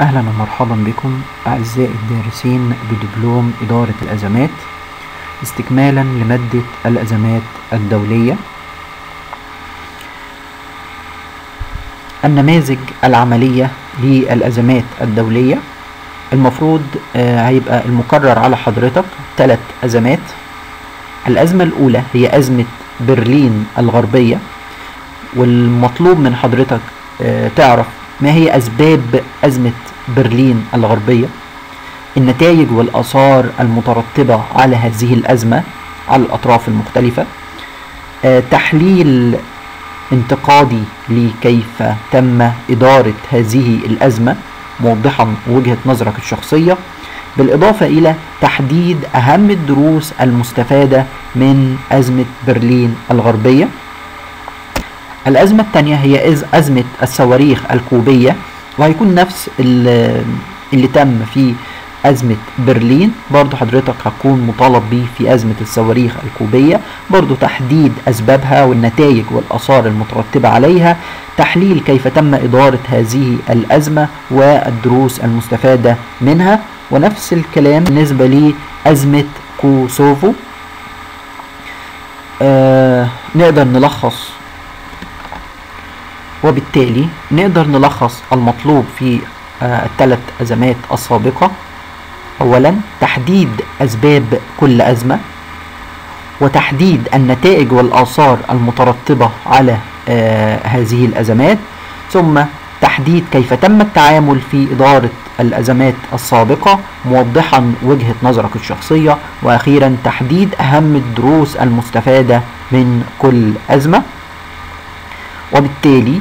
أهلا ومرحبا بكم أعزائي الدارسين بدبلوم إدارة الأزمات استكمالا لمادة الأزمات الدولية. النماذج العملية للأزمات الدولية. المفروض آه، هيبقى المقرر على حضرتك ثلاث أزمات. الأزمة الأولى هي أزمة برلين الغربية والمطلوب من حضرتك آه، تعرف ما هي أسباب أزمة برلين الغربية؟ النتائج والآثار المترتبة على هذه الأزمة على الأطراف المختلفة. آه، تحليل انتقادي لكيف تم إدارة هذه الأزمة موضحا وجهة نظرك الشخصية. بالإضافة إلى تحديد أهم الدروس المستفادة من أزمة برلين الغربية. الأزمة الثانية هي أزمة الصواريخ الكوبية وهيكون نفس ال- اللي تم في أزمة برلين. برضو حضرتك هتكون مطالب بيه في أزمة الصواريخ الكوبية. برضو تحديد أسبابها والنتائج والآثار المترتبة عليها. تحليل كيف تم إدارة هذه الأزمة والدروس المستفادة منها. ونفس الكلام بالنسبة لأزمة كوسوفو. آه نقدر نلخص وبالتالي نقدر نلخص المطلوب في آه، الثلاث أزمات السابقة. أولا تحديد أسباب كل أزمة وتحديد النتائج والآثار المترتبة على آه، هذه الأزمات. ثم تحديد كيف تم التعامل في إدارة الأزمات السابقة موضحا وجهة نظرك الشخصية. وأخيرا تحديد أهم الدروس المستفادة من كل أزمة. وبالتالي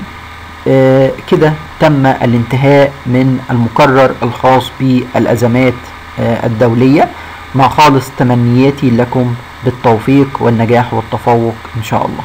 كده تم الانتهاء من المقرر الخاص بالأزمات آه، الدولية. مع خالص تمنياتي لكم بالتوفيق والنجاح والتفوق إن شاء الله.